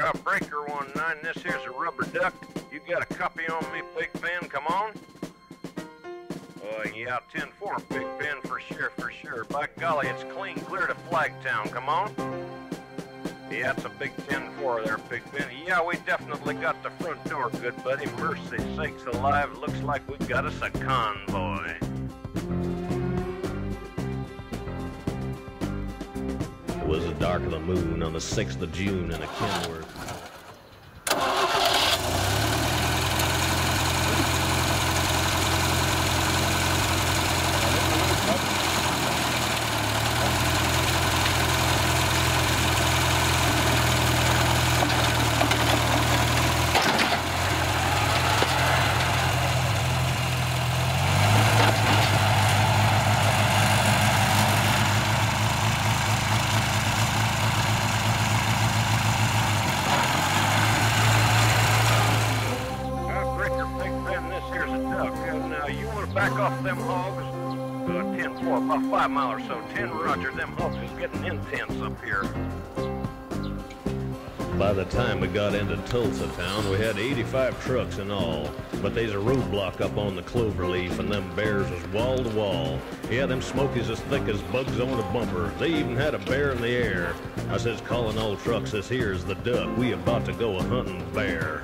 Uh, breaker one nine. This here's a rubber duck. You got a copy on me, Big Ben? Come on. Uh, yeah, 10-4, Big Ben, for sure, for sure. By golly, it's clean clear to Flagtown. Come on. Yeah, it's a big 10-4 there, Big Ben. Yeah, we definitely got the front door, good buddy. Mercy sakes alive, looks like we got us a convoy. Was the dark of the moon on the 6th of June in a Kenworth. Uh, breaker, Big Ben, this here's a duck. Uh, now, you want to back off them hogs? Uh, 10-4, about five mile or so. 10, roger, them hogs is getting intense up here. By the time we got into Tulsa town, we had 85 trucks in all. But there's a roadblock up on the cloverleaf, and them bears was wall to wall. Yeah, them smokies as thick as bugs on a bumper. They even had a bear in the air. I says, calling all trucks, this here's the duck. We about to go a hunting bear.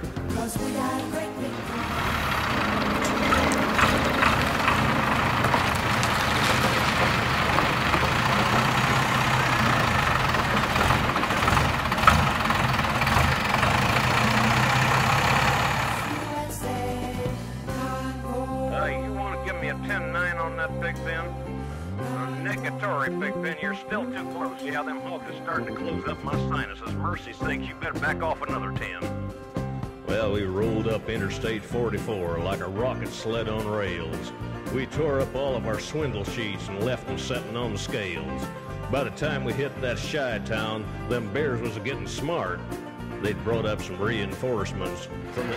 Negatory, Big Ben. You're still too close. Yeah, them hawks is starting to close up my sinuses. Mercy sakes, you better back off another 10. Well, we rolled up Interstate 44 like a rocket sled on rails. We tore up all of our swindle sheets and left them setting on the scales. By the time we hit that shy town, them bears was getting smart. They'd brought up some reinforcements from the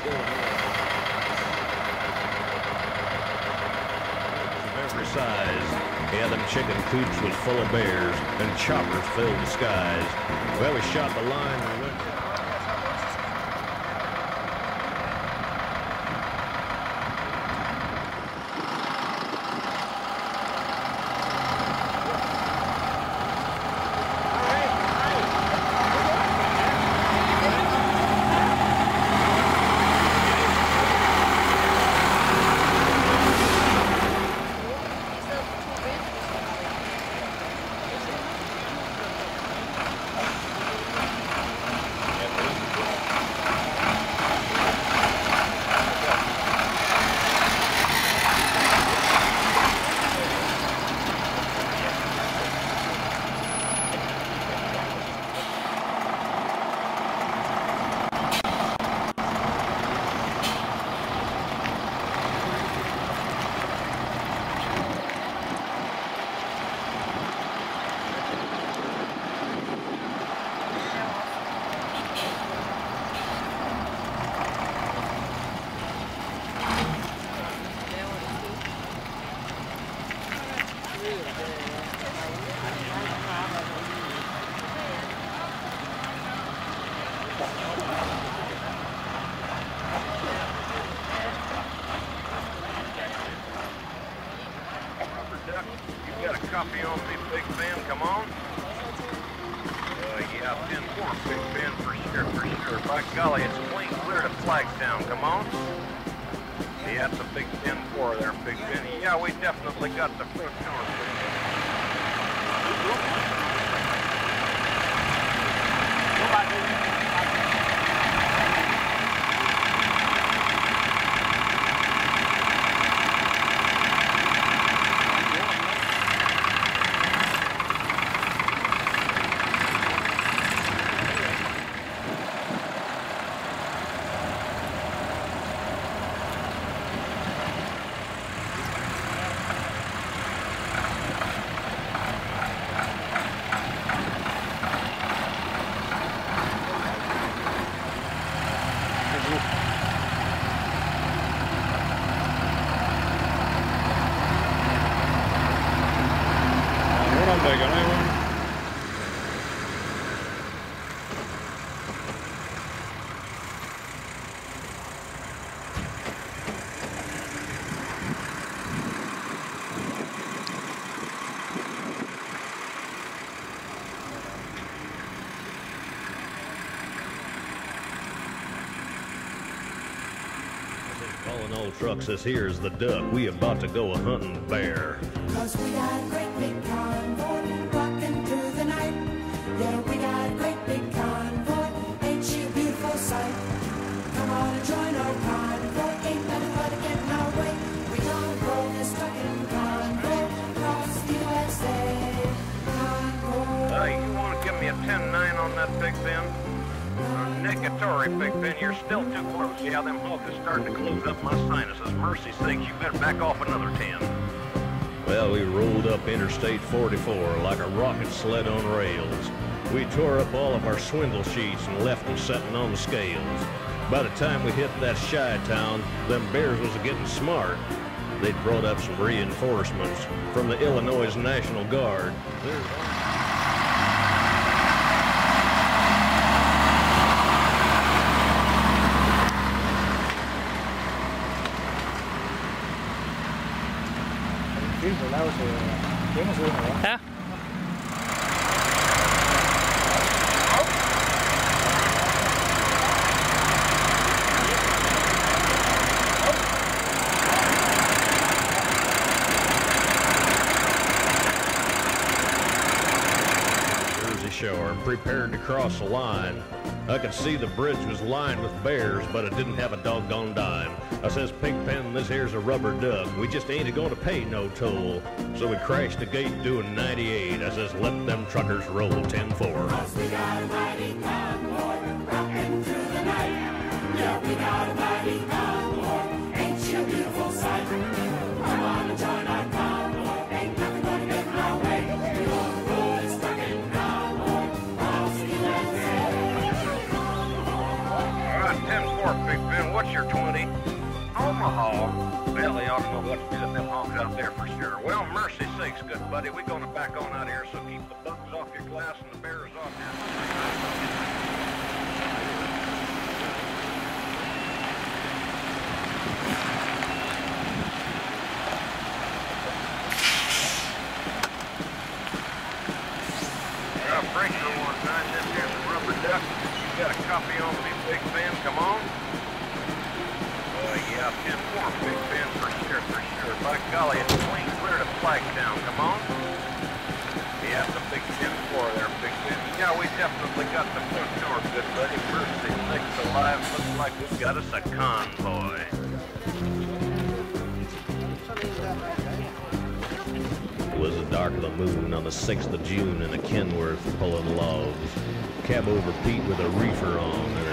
every size. Yeah, them chicken coops was full of bears, and choppers filled the skies. Well, we shot the line and went. Copy OP Big Ben, come on. Uh, yeah, 10-4, Big Ben, for sure, for sure. By golly, it's clean clear to Flagstown, come on. Yeah, it's a Big 10-4 there, Big Ben. Yeah, we definitely got the front door. Calling all trucks, this here's the duck. We about to go a hunting bear. Cause we got a great big convoy Big Ben. You're still too close. Yeah, them hogs is starting to close up my sinuses. Mercy sakes, you better back off another 10. Well, we rolled up Interstate 44 like a rocket sled on rails. We tore up all of our swindle sheets and left them setting on the scales. By the time we hit that shy town, them bears was getting smart. They'd brought up some reinforcements from the Illinois National Guard. There's- film, der laves i hjemmesiden, eller Ja. Prepared to cross the line. I could see the bridge was lined with bears, but it didn't have a doggone dime. I says, Pigpen, this here's a rubber duck. We just ain't a going to pay no toll. So we crashed the gate doing 98. I says, let them truckers roll 10-4. Cause we got a mighty convoy rocking through the night. Yeah, we got a. Ain't beautiful sight? Out there for sure. Well, mercy sakes, good buddy. We're going to back on out here, so keep the bugs off your glass and the bears off your... Breaker one nine, this here's a rubber duck. You got a copy on me, Big Ben? Come on. Yeah, 10-4, Big Ben, for sure, for sure. By golly, it's clean clear to Flagtown. Come on. Yeah, a big 10-4 there, Big Ben. Yeah, we definitely got the front door, good buddy. Mercy sakes alive. Looks like we've got us a convoy. It was the dark of the moon on the 6th of June in a Kenworth pulling logs. Cab over Pete with a reefer on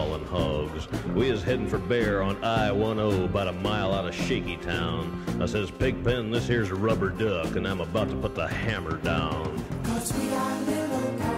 hauling hogs. We is heading for Bear on I-10 about a mile out of Shaky Town. I says, Pigpen, this here's a rubber duck and I'm about to put the hammer down. Cause we got a little convoy